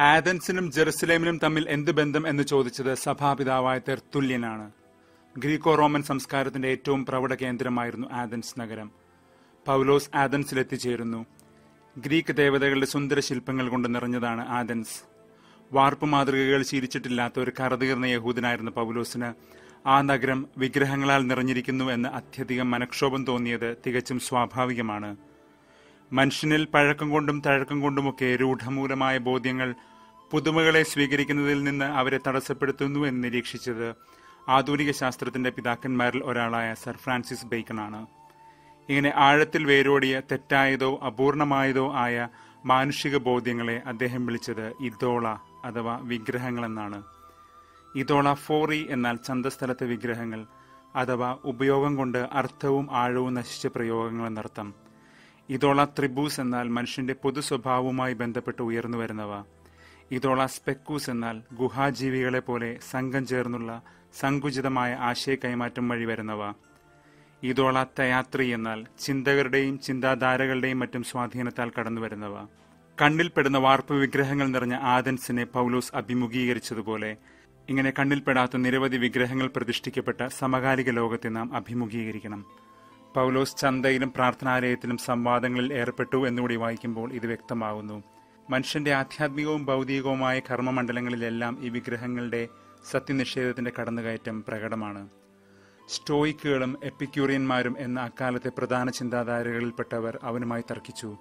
ആഥൻസിനും ജെറുസലേമിനും തമ്മിൽ എന്ത് ബന്ധം എന്ന് ചോദിച്ചത് സഭാപിതാവായ തെർത്തുല്യനാണ് ഗ്രീക്കോ റോമൻ സംസ്കാരത്തിന്റെ ഏറ്റവും പ്രവട കേന്ദ്രമായിരുന്നു ആഥൻസ് നഗരം. പൗലോസ് ആഥൻസിൽ എത്തിച്ചേരുന്നു ഗ്രീക്ക് ദേവതകളുടെ സുന്ദര ശില്പങ്ങൾ കൊണ്ട് നിറഞ്ഞതാണ് ആഥൻസ്. വാർപ്പ് മാതൃകകൾ ശീലിച്ചിട്ടില്ലാത്ത ഒരു കറതീർന്ന യഹൂദനായിരുന്ന പൗലോസിന് ആ നഗരം വിഗ്രഹങ്ങളാൽ നിറഞ്ഞിരിക്കുന്നു എന്ന് അത്യധികം മനക്ഷോഭം തോന്നിയത് തികച്ചും സ്വാഭാവികമാണ്. മനുഷ്യനിൽ പഴക്കം കൊണ്ടും തഴക്കം കൊണ്ടുമൊക്കെ രൂഢമൂലമായ ബോധ്യങ്ങൾ പുതുമകളെ സ്വീകരിക്കുന്നതിൽ നിന്ന് അവരെ തടസ്സപ്പെടുത്തുന്നു എന്ന് നിരീക്ഷിച്ചത് ആധുനിക ശാസ്ത്രത്തിന്റെ പിതാക്കന്മാരിൽ ഒരാളായ സർ ഫ്രാൻസിസ് ബേക്കണാണ്. ഇങ്ങനെ ആഴത്തിൽ വേരോടിയ തെറ്റായതോ അപൂർണമായതോ ആയ മാനുഷിക ബോധ്യങ്ങളെ അദ്ദേഹം വിളിച്ചത് ഇതോള അഥവാ വിഗ്രഹങ്ങളെന്നാണ്. ഇതോള ഫോറി എന്നാൽ ചന്തസ്ഥലത്തെ വിഗ്രഹങ്ങൾ അഥവാ ഉപയോഗം കൊണ്ട് അർത്ഥവും ആഴവും നശിച്ച പ്രയോഗങ്ങൾ എന്നർത്ഥം ഇതോള ത്രിബൂസ് എന്നാൽ മനുഷ്യന്റെ പൊതു സ്വഭാവവുമായി ബന്ധപ്പെട്ട് ഉയർന്നു വരുന്നവ. ഇതോള സ്പെക്കൂസ് എന്നാൽ ഗുഹാജീവികളെ പോലെ സംഘം ചേർന്നുള്ള സങ്കുചിതമായ ആശയ കൈമാറ്റം വഴി വരുന്നവ. ഇതോള തയാത്രി എന്നാൽ ചിന്തകരുടെയും ചിന്താധാരകളുടെയും മറ്റും സ്വാധീനത്താൽ കടന്നു വരുന്നവ. കണ്ണിൽപ്പെടുന്ന വാർപ്പ് വിഗ്രഹങ്ങൾ നിറഞ്ഞ ആദൻസിനെ പൗലോസ് അഭിമുഖീകരിച്ചതുപോലെ ഇങ്ങനെ കണ്ണിൽപ്പെടാത്ത നിരവധി വിഗ്രഹങ്ങൾ പ്രതിഷ്ഠിക്കപ്പെട്ട സമകാലിക ലോകത്തെ നാം അഭിമുഖീകരിക്കണം. പൗലോസ് ചന്തയിലും പ്രാർത്ഥനാലയത്തിലും സംവാദങ്ങളിൽ ഏർപ്പെട്ടു എന്നുകൂടി വായിക്കുമ്പോൾ ഇത് വ്യക്തമാകുന്നു. മനുഷ്യന്റെ ആധ്യാത്മികവും ഭൗതികവുമായ കർമ്മമണ്ഡലങ്ങളിലെല്ലാം ഈ വിഗ്രഹങ്ങളുടെ സത്യനിഷേധത്തിന്റെ കടന്നുകയറ്റം പ്രകടമാണ്. സ്റ്റോയിക്കുകളും എപ്പിക്യൂറിയന്മാരും എന്ന അക്കാലത്തെ പ്രധാന ചിന്താധാരകളിൽപ്പെട്ടവർ അവനുമായി തർക്കിച്ചു.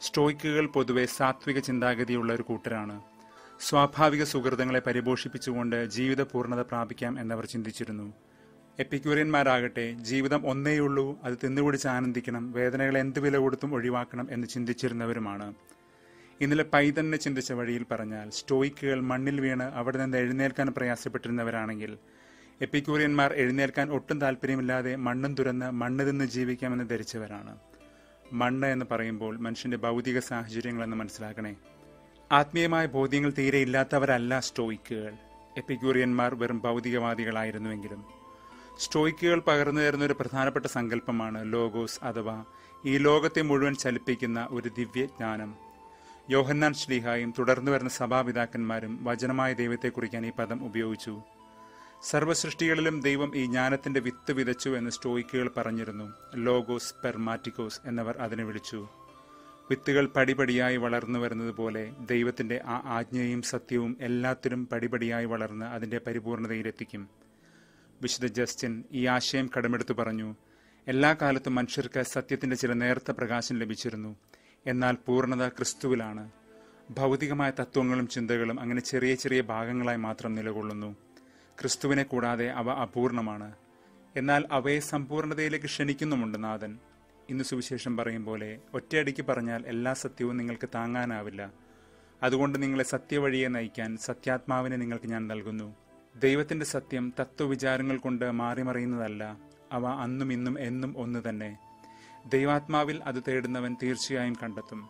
സ്റ്റോയിക്കുകൾ പൊതുവെ സാത്വിക ചിന്താഗതിയുള്ള ഒരു കൂട്ടരാണ്. സ്വാഭാവിക സുഹൃതങ്ങളെ പരിപോഷിപ്പിച്ചുകൊണ്ട് ജീവിത പൂർണത പ്രാപിക്കാം എന്നവർ ചിന്തിച്ചിരുന്നു. എപ്പിക്യൂറിയന്മാരാകട്ടെ ജീവിതം ഒന്നേയുള്ളൂ അത് തിന്നുപിടിച്ച് ആനന്ദിക്കണം വേദനകൾ എന്ത് വില കൊടുത്തും ഒഴിവാക്കണം എന്ന് ചിന്തിച്ചിരുന്നവരുമാണ്. ഇന്നലെ പൈതന്നെ ചിന്തിച്ച വഴിയിൽ പറഞ്ഞാൽ സ്റ്റോയിക്കുകൾ മണ്ണിൽ വീണ് അവിടെ നിന്ന് എഴുന്നേൽക്കാൻ പ്രയാസപ്പെട്ടിരുന്നവരാണെങ്കിൽ എപ്പിക്യൂറിയന്മാർ എഴുന്നേൽക്കാൻ ഒട്ടും താല്പര്യമില്ലാതെ മണ്ണും തുറന്ന് മണ്ണ് തിന്ന് ജീവിക്കാമെന്ന് ധരിച്ചവരാണ്. മണ്ണ് എന്ന് പറയുമ്പോൾ മനുഷ്യന്റെ ഭൗതിക സാഹചര്യങ്ങളെന്ന് മനസ്സിലാക്കണേ. ആത്മീയമായ ബോധ്യങ്ങൾ തീരെ ഇല്ലാത്തവരല്ല സ്റ്റോയിക്കുകൾ. എപ്പിക്യൂറിയന്മാർ വെറും ഭൗതികവാദികളായിരുന്നുവെങ്കിലും സ്റ്റോയിക്കുകൾ പകർന്നു തരുന്ന ഒരു പ്രധാനപ്പെട്ട സങ്കല്പമാണ് ലോഗോസ് അഥവാ ഈ ലോകത്തെ മുഴുവൻ ചലിപ്പിക്കുന്ന ഒരു ദിവ്യജ്ഞാനം. യോഹന്നാൻ ശ്ലീഹായും തുടർന്നു വരുന്ന സഭാപിതാക്കന്മാരും വചനമായ ദൈവത്തെ കുറിക്കാൻ ഈ പദം ഉപയോഗിച്ചു. സർവസൃഷ്ടികളിലും ദൈവം ഈ ജ്ഞാനത്തിന്റെ വിത്ത് വിതച്ചു എന്ന് സ്റ്റോയിക്കുകൾ പറഞ്ഞിരുന്നു. ലോഗോസ് പെർമാറ്റിക്കോസ് എന്നവർ അതിനെ വിളിച്ചു. വിത്തുകൾ പടിപടിയായി വളർന്നു വരുന്നത് പോലെ ദൈവത്തിന്റെ ആ ആജ്ഞയും സത്യവും എല്ലാത്തിലും പടിപടിയായി വളർന്ന് അതിന്റെ പരിപൂർണതയിലെത്തിക്കും. വിശുദ്ധ ജസ്റ്റിൻ ഈ ആശയം കടമെടുത്തു പറഞ്ഞു. എല്ലാ കാലത്തും മനുഷ്യർക്ക് സത്യത്തിന്റെ ചില നേർത്ത പ്രകാശം ലഭിച്ചിരുന്നു. എന്നാൽ പൂർണത ക്രിസ്തുവിലാണ്. ഭൗതികമായ തത്വങ്ങളും ചിന്തകളും അങ്ങനെ ചെറിയ ചെറിയ ഭാഗങ്ങളായി മാത്രം നിലകൊള്ളുന്നു. ക്രിസ്തുവിനെ കൂടാതെ അവ അപൂർണമാണ്. എന്നാൽ അവയെ സമ്പൂർണതയിലേക്ക് ക്ഷണിക്കുന്നുമുണ്ട് നാഥൻ. ഇന്ന് സുവിശേഷം പറയും പോലെ ഒറ്റയടിക്ക് പറഞ്ഞാൽ എല്ലാ സത്യവും നിങ്ങൾക്ക് താങ്ങാനാവില്ല. അതുകൊണ്ട് നിങ്ങളെ സത്യവഴിയെ നയിക്കാൻ സത്യാത്മാവിനെ നിങ്ങൾക്ക് ഞാൻ നൽകുന്നു. ദൈവത്തിന്റെ സത്യം തത്വവിചാരങ്ങൾ കൊണ്ട് മാറിമറിയുന്നതല്ല. അവ അന്നും ഇന്നും എന്നും ഒന്ന് തന്നെ. ദൈവാത്മാവിൽ അത് തേടുന്നവൻ തീർച്ചയായും കണ്ടെത്തും.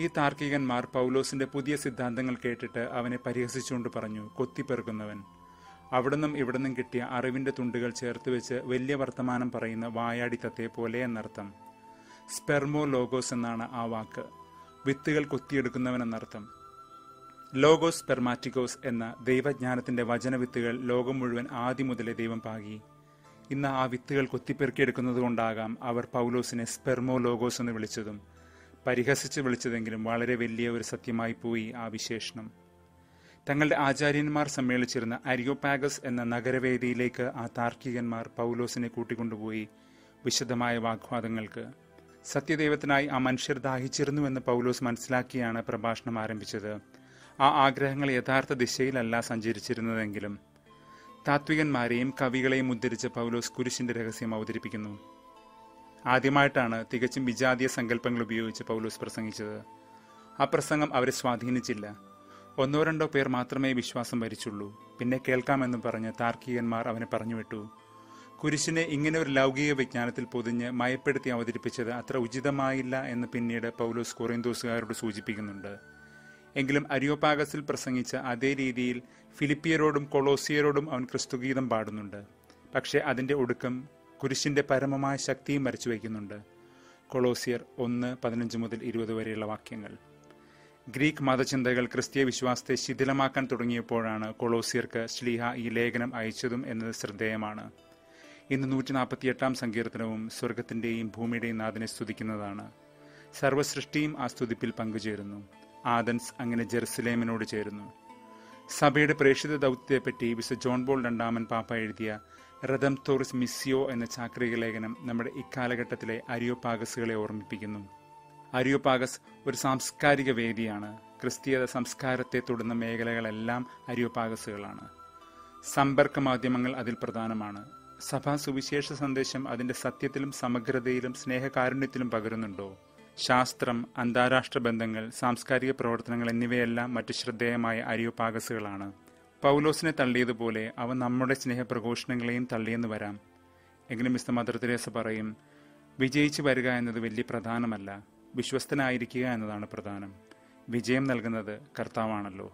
ഈ താർക്കികന്മാർ പൗലോസിന്റെ പുതിയ സിദ്ധാന്തങ്ങൾ കേട്ടിട്ട് അവനെ പരിഹസിച്ചുകൊണ്ട് പറഞ്ഞു കൊത്തിപ്പെറുക്കുന്നവൻ. അവിടുന്നും ഇവിടുന്നും കിട്ടിയ അറിവിന്റെ തുണ്ടുകൾ ചേർത്ത് വെച്ച് വലിയ വർത്തമാനം പറയുന്ന വായാടിത്തത്തെ പോലെ എന്നർത്ഥം. സ്പെർമോ ലോഗോസ് എന്നാണ് ആ വാക്ക്. വിത്തുകൾ കൊത്തിയെടുക്കുന്നവൻ എന്നർത്ഥം. ലോഗോസ് പെർമാറ്റിക്കോസ് എന്ന ദൈവജ്ഞാനത്തിന്റെ വചനവിത്തുകൾ ലോകം മുഴുവൻ ആദ്യം മുതലേ ദൈവം പാകി. ഇന്ന് ആ വിത്തുകൾ കൊത്തിപ്പെറുക്കിയെടുക്കുന്നത് കൊണ്ടാകാം അവർ പൗലോസിനെ സ്പെർമോ ലോഗോസ് എന്ന് വിളിച്ചതും പരിഹസിച്ച് വിളിച്ചതെങ്കിലും വളരെ വലിയ ഒരു സത്യമായി പോയി ആ വിശേഷണം. തങ്ങളുടെ ആചാര്യന്മാർ സമ്മേളിച്ചിരുന്ന അരിയോപാഗസ് എന്ന നഗരവേദിയിലേക്ക് ആ താർക്കികന്മാർ പൗലോസിനെ കൂട്ടിക്കൊണ്ടുപോയി വിശദമായ വാഗ്വാദങ്ങൾക്ക്. സത്യദൈവത്തിനായി ആ മനുഷ്യർ ദാഹിച്ചിരുന്നുവെന്ന് പൗലോസ് മനസ്സിലാക്കിയാണ് പ്രഭാഷണം ആരംഭിച്ചത്. ആ ആഗ്രഹങ്ങൾ യഥാർത്ഥ ദിശയിലല്ല സഞ്ചരിച്ചിരുന്നതെങ്കിലും താത്വികന്മാരെയും കവികളെയും ഉദ്ധരിച്ച് പൗലോസ് കുരിശിന്റെ രഹസ്യം അവതരിപ്പിക്കുന്നു. ആദ്യമായിട്ടാണ് തികച്ചും വിജാതീയ സങ്കല്പങ്ങൾ ഉപയോഗിച്ച് പൗലോസ് പ്രസംഗിച്ചത്. ആ പ്രസംഗം അവരെ സ്വാധീനിച്ചില്ല. ഒന്നോ രണ്ടോ പേർ മാത്രമേ വിശ്വാസം വരിച്ചുള്ളൂ. പിന്നെ കേൾക്കാമെന്ന് പറഞ്ഞ് താർക്കികന്മാർ അവനെ പറഞ്ഞുവിട്ടു. കുരിശിനെ ഇങ്ങനെ ഒരു ലൗകിക വിജ്ഞാനത്തിൽ പൊതിഞ്ഞ് മയപ്പെടുത്തി അവതരിപ്പിച്ചത് അത്ര ഉചിതമായില്ല എന്ന് പിന്നീട് പൗലോസ് കൊറിന്തോസുകാരോട് സൂചിപ്പിക്കുന്നുണ്ട്. എങ്കിലും അരിയോപാഗസിൽ പ്രസംഗിച്ച അതേ രീതിയിൽ ഫിലിപ്പിയരോടും കൊളോസിയരോടും അവൻ ക്രിസ്തുഗീതം പാടുന്നുണ്ട്. പക്ഷേ അതിന്റെ ഒടുക്കം കുരിശിന്റെ പരമമായ ശക്തിയും വരച്ചു വയ്ക്കുന്നുണ്ട്. കൊളോസിയർ ഒന്ന് പതിനഞ്ച് മുതൽ ഇരുപത് വരെയുള്ള വാക്യങ്ങൾ. ഗ്രീക്ക് മതചിന്തകൾ ക്രിസ്തീയ വിശ്വാസത്തെ ശിഥിലമാക്കാൻ തുടങ്ങിയപ്പോഴാണ് കൊളോസിയർക്ക് ശ്ലീഹ ഈ ലേഖനം അയച്ചതും എന്നത് ശ്രദ്ധേയമാണ്. ഇന്ന് നൂറ്റി നാൽപ്പത്തിയെട്ടാം സങ്കീർത്തനവും സ്വർഗത്തിന്റെയും ഭൂമിയുടെയും നാഥനെ സ്തുതിക്കുന്നതാണ്. സർവസൃഷ്ടിയും ആ സ്തുതിപ്പിൽ പങ്കുചേരുന്നു. ആദൻസ് അങ്ങനെ ജെറുസലേമിനോട് ചേരുന്നു. സഭയുടെ പ്രേക്ഷിത ദൗത്യത്തെപ്പറ്റി വിശ ജോൺ ബോൾ രണ്ടാമൻ പാപ്പ എഴുതിയ റദം തോറിസ് മിസ്സിയോ എന്ന ചാക്രിക ലേഖനം നമ്മുടെ ഇക്കാലഘട്ടത്തിലെ അരിയോപാഗസുകളെ ഓർമ്മിപ്പിക്കുന്നു. അരിയോപാഗസ് ഒരു സാംസ്കാരിക വേദിയാണ്. ക്രിസ്തീയത സംസ്കാരത്തെ തുടർന്ന മേഖലകളെല്ലാം അരിയോപാഗസുകളാണ്. സമ്പർക്ക മാധ്യമങ്ങൾ അതിൽ പ്രധാനമാണ്. സഭാ സുവിശേഷ സന്ദേശം അതിന്റെ സത്യത്തിലും സമഗ്രതയിലും സ്നേഹകാരുണ്യത്തിലും പകരുന്നുണ്ടോ? ശാസ്ത്രം അന്താരാഷ്ട്ര ബന്ധങ്ങൾ സാംസ്കാരിക പ്രവർത്തനങ്ങൾ എന്നിവയെല്ലാം മറ്റു ശ്രദ്ധേയമായ അരിയോപാഗസുകളാണ് പൗലോസിനെ തള്ളിയതുപോലെ അവ നമ്മുടെ സ്നേഹപ്രഘോഷണങ്ങളെയും തള്ളിയെന്ന് വരാം. എങ്കിലും മിസ്റ്റർ മദർ തെരേസ പറയും വിജയിച്ചു വരിക എന്നത് വലിയ പ്രധാനമല്ല. വിശ്വസ്തനായിരിക്കുക എന്നതാണ് പ്രധാനം. വിജയം നൽകുന്നത് കർത്താവാണല്ലോ.